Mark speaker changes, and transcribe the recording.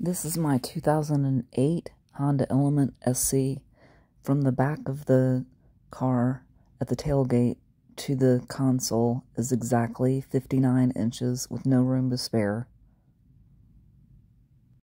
Speaker 1: This is my 2008 Honda Element SC. From the back of the car at the tailgate to the console is exactly 59 inches with no room to spare.